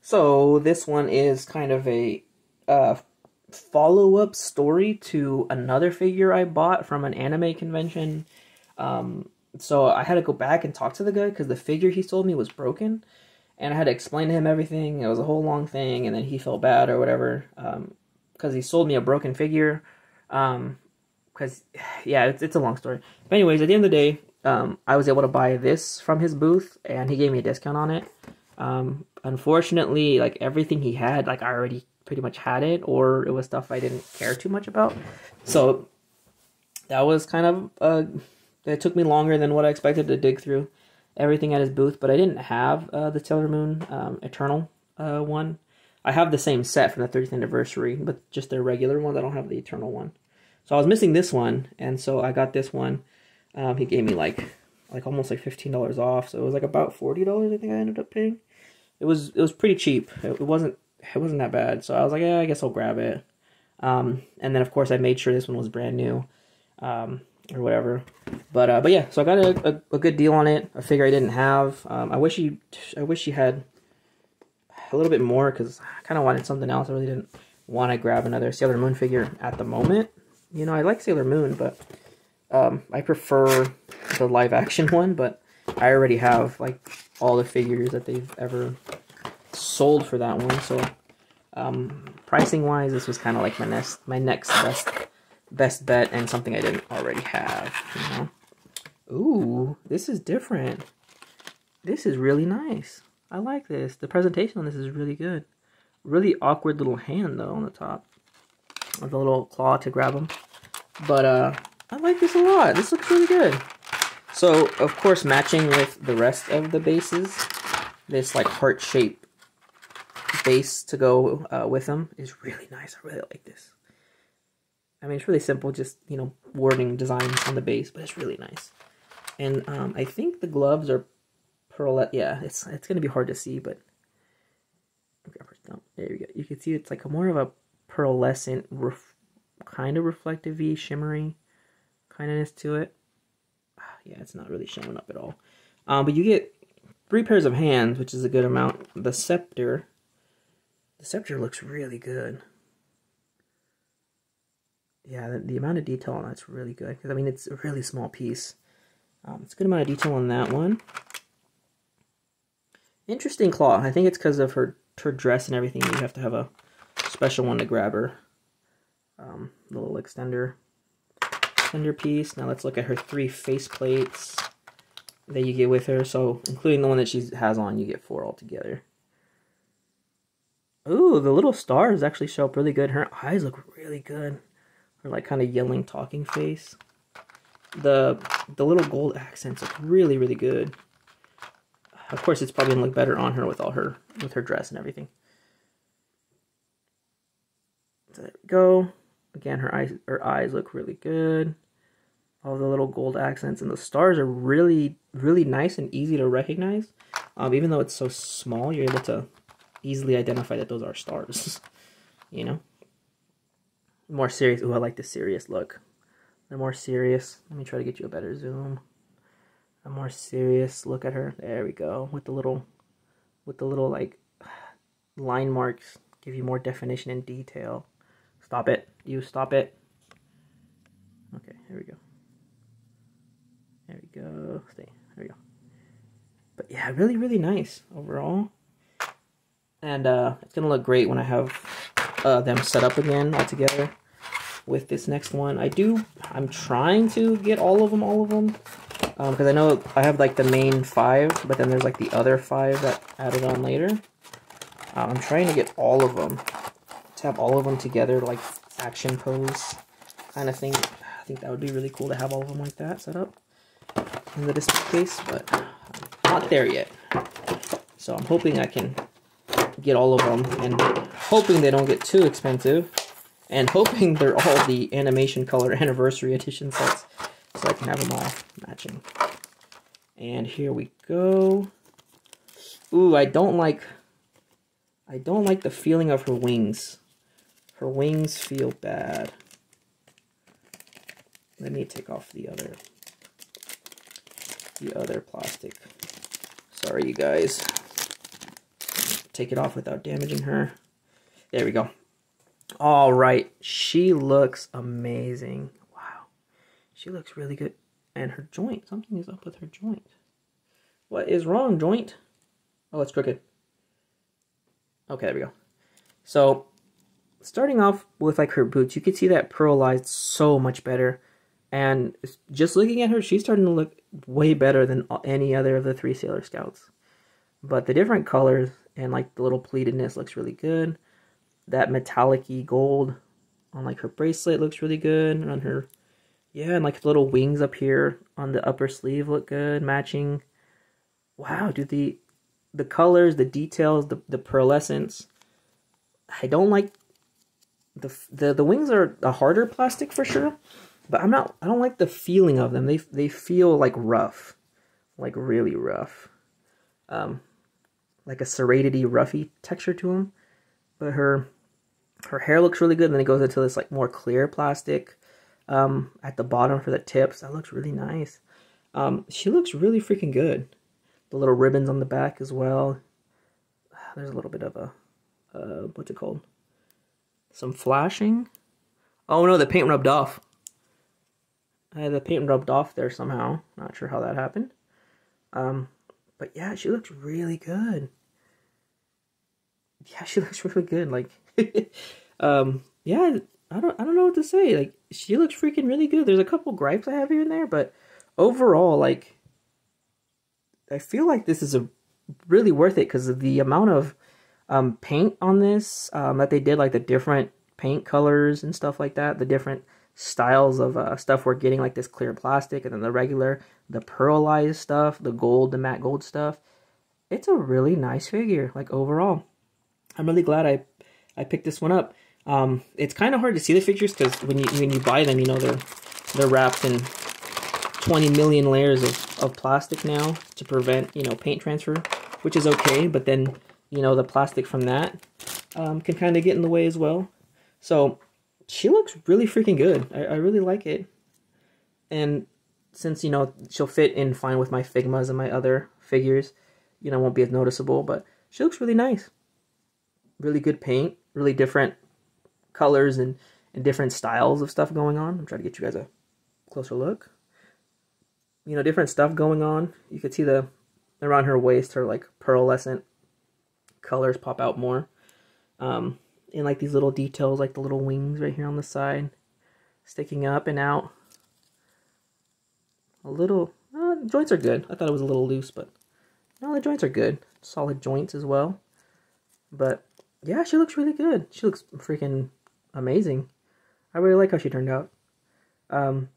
So this one is kind of a uh, follow-up story to another figure I bought from an anime convention. Um, so I had to go back and talk to the guy because the figure he sold me was broken, and I had to explain to him everything. It was a whole long thing, and then he felt bad or whatever because um, he sold me a broken figure. Um, because yeah, it's, it's a long story. But anyways, at the end of the day, um, I was able to buy this from his booth, and he gave me a discount on it. Um, unfortunately, like everything he had, like I already pretty much had it, or it was stuff I didn't care too much about. So that was kind of uh, it took me longer than what I expected to dig through everything at his booth, but I didn't have uh, the Sailor Moon um, Eternal uh, one. I have the same set from the 30th anniversary, but just their regular one. I don't have the Eternal one. So I was missing this one, and so I got this one. Um, he gave me like like almost like fifteen dollars off, so it was like about forty dollars. I think I ended up paying. It was it was pretty cheap. It, wasn't it wasn't that bad. So I was like, yeah, I guess I'll grab it. Um, and then of course I made sure this one was brand new, um, or whatever. But uh, but yeah, so I got a, a, a, good deal on it. A figure I didn't have. Um, I wish he I wish he had a little bit more because I kind of wanted something else. I really didn't want to grab another Sailor Moon figure at the moment. You know, I like Sailor Moon, but um, I prefer the live action one, but I already have like all the figures that they've ever sold for that one. So um, pricing wise, this was kind of like my next my next best best bet and something I didn't already have. You know? Ooh, this is different. This is really nice. I like this. The presentation on this is really good. Really awkward little hand though on the top with a little claw to grab them. But uh, I like this a lot. This looks really good. So, of course, matching with the rest of the bases, this like heart shape base to go uh, with them is really nice. I really like this. I mean, it's really simple, just, you know, wording designs on the base, but it's really nice. And um, I think the gloves are pearl. Yeah, it's it's going to be hard to see, but there you go. You can see it's like a more of a pearlescent, kind of reflective shimmery kindness to it. Yeah, it's not really showing up at all. Um, but you get three pairs of hands, which is a good amount. The scepter, the scepter looks really good. Yeah, the, the amount of detail on that's really good. Because, I mean, it's a really small piece. Um, it's a good amount of detail on that one. Interesting claw. I think it's because of her, her dress and everything. You have to have a special one to grab her. Um, little extender extender piece. Now let's look at her three face plates that you get with her. So including the one that she has on, you get four altogether. Ooh, the little stars actually show up really good. Her eyes look really good. Her like kind of yelling talking face. The the little gold accents look really, really good. Of course, it's probably gonna look better on her with all her with her dress and everything. So there we go. Again, her eyes her eyes look really good. All the little gold accents and the stars are really really nice and easy to recognize. Um, even though it's so small, you're able to easily identify that those are stars. you know. More serious. Ooh, I like the serious look. The more serious. Let me try to get you a better zoom. A more serious look at her. There we go. With the little, with the little like line marks, give you more definition and detail. Stop it. You stop it. Okay, here we go. There we go. Stay. There we go. But yeah, really, really nice overall. And uh, it's going to look great when I have uh, them set up again all together with this next one. I do, I'm trying to get all of them, all of them. Because um, I know I have like the main five, but then there's like the other five that added on later. Uh, I'm trying to get all of them to have all of them together, like action pose kind of thing. I think that would be really cool to have all of them like that set up in the display case, but I'm not there yet. So I'm hoping I can get all of them, and hoping they don't get too expensive, and hoping they're all the animation color anniversary edition sets, so I can have them all matching. And here we go. Ooh, I don't like I don't like the feeling of her wings. Her wings feel bad. Let me take off the other the other plastic. Sorry you guys. Take it off without damaging her. There we go. All right, she looks amazing. Wow, she looks really good. And her joint, something is up with her joint. What is wrong, joint? Oh, it's crooked. Okay, there we go. So, starting off with like her boots, you can see that pearlized so much better. And just looking at her, she's starting to look way better than any other of the three Sailor Scouts. But the different colors and like the little pleatedness looks really good. That metallic gold on like her bracelet looks really good. On her, yeah, and like little wings up here on the upper sleeve look good, matching. Wow, dude, the the colors, the details, the the pearlescence. I don't like the the the wings are a harder plastic for sure, but I'm not. I don't like the feeling of them. They they feel like rough, like really rough, um, like a serratedy, roughy texture to them. But her her hair looks really good. And then it goes into this like more clear plastic um, at the bottom for the tips. That looks really nice. Um, she looks really freaking good. The little ribbons on the back as well. There's a little bit of a uh, what's it called? Some flashing. Oh no, the paint rubbed off. Had the paint rubbed off there somehow. Not sure how that happened. Um, but yeah, she looks really good. Yeah, she looks really good. Like, um, yeah, I don't, I don't know what to say. Like, she looks freaking really good. There's a couple gripes I have here and there, but overall, like, I feel like this is a really worth it because of the amount of um, paint on this um, that they did, like the different paint colors and stuff like that, the different styles of uh, stuff we're getting, like this clear plastic and then the regular, the pearlized stuff, the gold, the matte gold stuff. It's a really nice figure, like overall. I'm really glad I I picked this one up. Um, it's kind of hard to see the figures because when you when you buy them, you know they're they're wrapped in 20 million layers of, of plastic now to prevent you know paint transfer, which is okay. But then you know, the plastic from that um, can kind of get in the way as well. So she looks really freaking good. I, I really like it. And since, you know, she'll fit in fine with my Figmas and my other figures, you know, won't be as noticeable, but she looks really nice. Really good paint, really different colors and, and different styles of stuff going on. I'm trying to get you guys a closer look. You know, different stuff going on. You could see the around her waist, her like pearlescent colors pop out more. Um, and like these little details, like the little wings right here on the side, sticking up and out. A little, uh, joints are good. I thought it was a little loose, but no, the joints are good. Solid joints as well. But yeah, she looks really good. She looks freaking amazing. I really like how she turned out. Um,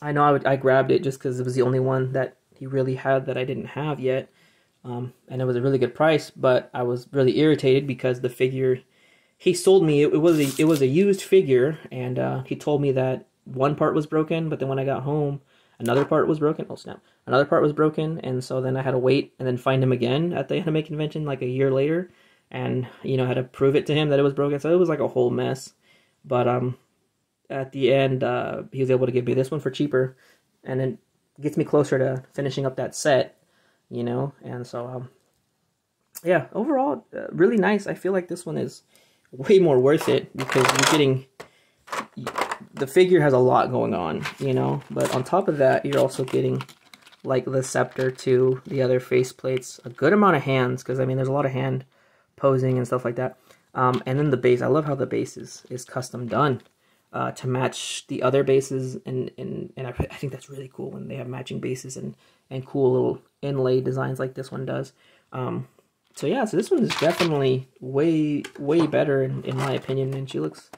I know I, would, I grabbed it just because it was the only one that he really had that I didn't have yet. Um, and it was a really good price, but I was really irritated because the figure he sold me it, it was a it was a used figure, and uh, he told me that one part was broken, but then when I got home, another part was broken. Oh snap! Another part was broken, and so then I had to wait and then find him again at the anime convention like a year later, and you know had to prove it to him that it was broken. So it was like a whole mess. But um, at the end, uh, he was able to give me this one for cheaper, and it gets me closer to finishing up that set you know, and so um, yeah, overall, uh, really nice. I feel like this one is way more worth it because you're getting the figure has a lot going on, you know, but on top of that, you're also getting like the scepter to the other face plates, a good amount of hands because I mean, there's a lot of hand posing and stuff like that. Um, and then the base, I love how the base is, is custom done uh, to match the other bases, and and and I, I, think that's really cool when they have matching bases and and cool little inlay designs like this one does. Um, so yeah, so this one is definitely way way better in, in my opinion, and she looks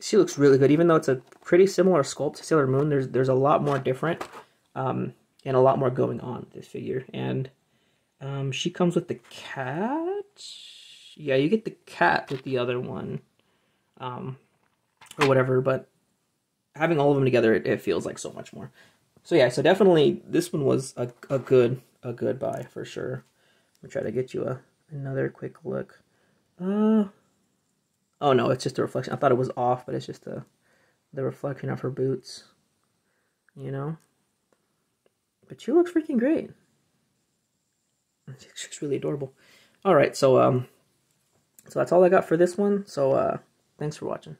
she looks really good. Even though it's a pretty similar sculpt to Sailor Moon, there's there's a lot more different um, and a lot more going on with this figure. And um, she comes with the cat. Yeah, you get the cat with the other one. Um, or whatever, but having all of them together, it, it feels like so much more. So yeah, so definitely this one was a, a good a good buy for sure. I'm try to get you a another quick look. Uh oh no, it's just a reflection. I thought it was off, but it's just a the reflection of her boots. You know? But she looks freaking great. She's really adorable. All right, so um, so that's all I got for this one. So uh, thanks for watching.